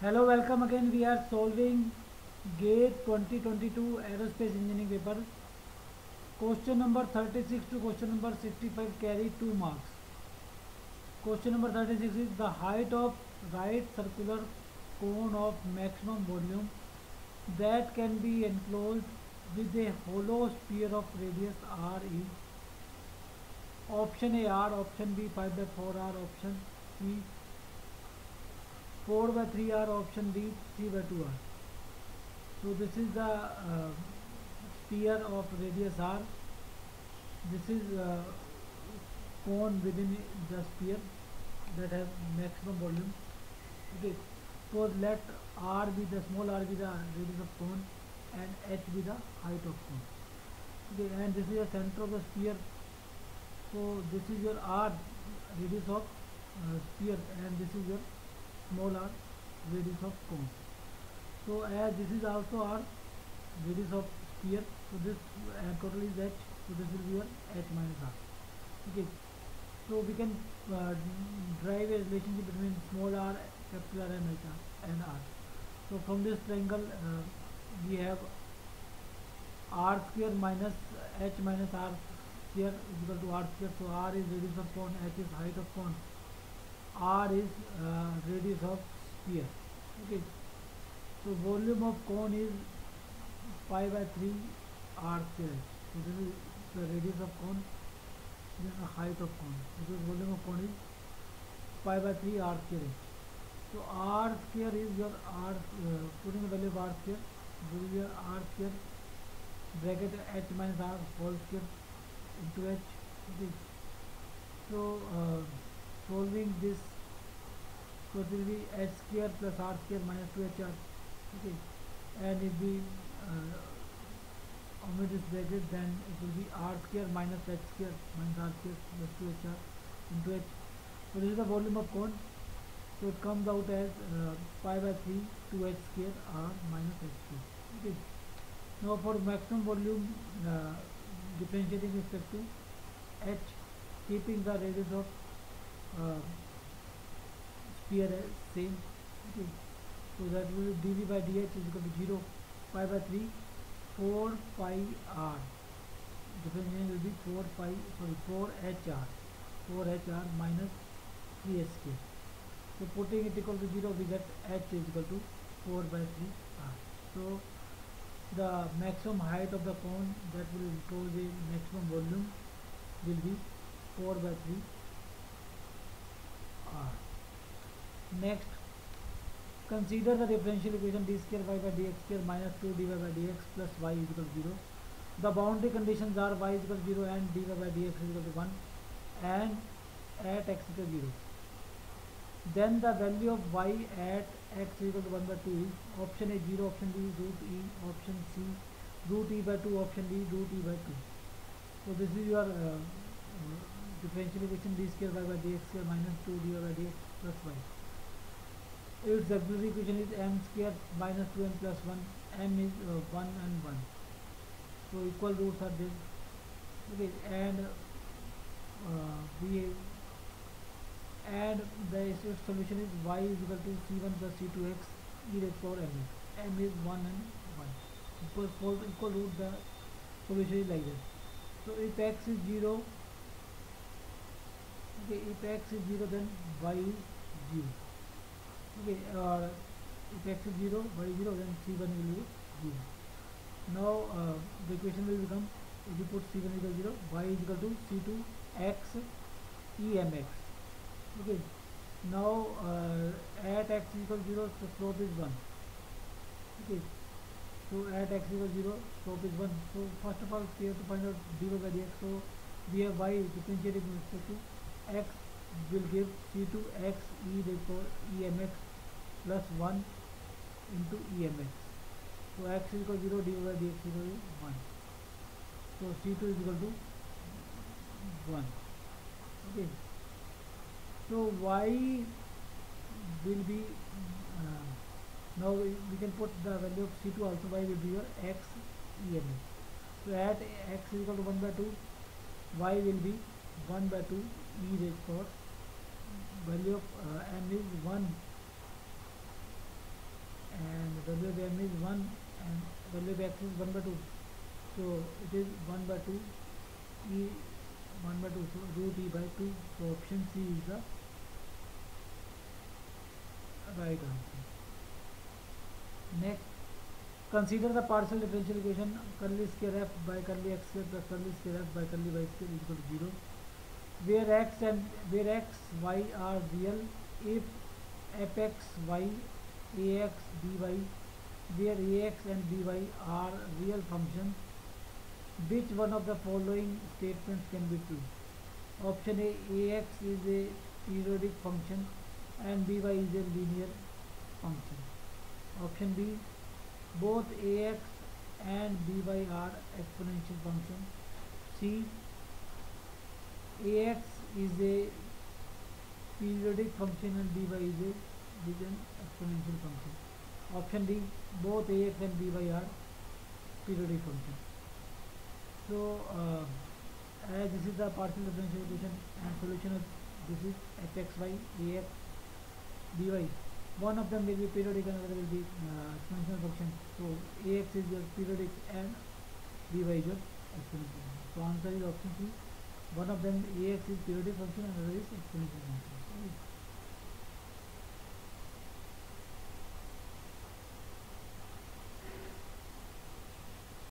hello welcome again we are solving gate 2022 aerospace engineering paper question number 36 to question number 65 carry 2 marks question number 36 is the height of right circular cone of maximum volume that can be enclosed with a hollow sphere of radius r is option a r option b 5 by 4 r option c 4 by 3 are option D 3 by 2 are. so this is the uh, sphere of radius r this is uh, cone within the sphere that has maximum volume okay suppose let r be the small r be the radius of cone and h be the height of cone okay and this is the center of the sphere so this is your r radius of uh, sphere and this is your molar radius of cone so as this is also our radius of sphere so this uh, total is h so this will be your h minus r okay so we can uh, drive a relationship between small r capital r and h r and r so from this triangle uh, we have r square minus h minus r square is equal to r square so r is radius of cone h is height of cone r is uh, radius of sphere okay so volume of cone is pi by 3 r square so this is the radius of cone this is the height of cone because volume of cone is pi by 3 r square so r square is your r uh, putting the value of r square this is your r square bracket h minus r whole square into h okay so uh, solving this so it will be h square plus r square minus 2hr okay and if we uh, omit this bracket then it will be r square minus h square minus r square plus 2hr into h so this is the volume of cone so it comes out as uh, pi by 3 2h square r minus h square okay now for maximum volume uh, differentiating with respect to h keeping the radius of sphere है same तो that will D V by D H is to zero five by three four five R difference will be four five sorry four H R four H R minus three H के तो putting it equal to zero we get H is equal to four by three R so the maximum height of the cone that will enclose the maximum volume will be four by three r. Next, consider the differential equation d square y by dx square minus 2dy by dx plus y is equal to 0. The boundary conditions are y is equal to 0 and dy by dx is equal to 1 and at x equal to 0. Then the value of y at x equal to 1 by 2 is option A 0, option B root e, option C root e by 2, option D root e by 2. So this is your uh, differential equation d square y by dx square minus 2 dy by dx plus y. Its auxiliary equation is m square minus 2m plus 1. m is uh, 1 and 1. So equal roots are there. Okay, and uh, we and the its solution is y is equal to c1 plus c2x e raised power m. m is 1 and 1. Equal, equal root the solution is like this. So if x is 0 के if X is zero then Y zero ठीक है और if X is zero Y zero then C one will be zero now the equation will become if you put C one is equal zero Y is equal to C two X E M X okay है now at X is equal zero slope is one ठीक so at X is equal zero slope is one so first of all to find out zero value X so we have Y differentiating respect to x will give c2x e the power emx plus 1 into emx. So x is equal to 0, d over dx is equal to 1. So c2 is equal to 1. Okay. So y will be uh, now we, we can put the value of c2 also y will be your x emx. So at x is equal to 1 by 2, y will be 1 by 2 e raised power value of uh, m is 1 and value of m is 1 and value of x is 1 by 2 so it is 1 by 2 e 1 by 2 so root e by 2 so option c is the right answer next consider the partial differential equation curly square f by curly x square plus curly square f by curly y square is equal to 0 where x and where x y are real if fx y ax dy where ax and dy are real functions which one of the following statements can be true option a ax is a periodic function and dy is a linear function option b both ax and dy are exponential functions c ax is a periodic function and dy is a is an exponential function option d both ax and dy are periodic function so uh, as this is the partial differential equation and solution of this is fxy, ax dy one of them will be periodic and another will be uh, exponential function so ax is your periodic and dy is your exponential function so answer is option c one of them AX is periodic function and another is exponential function.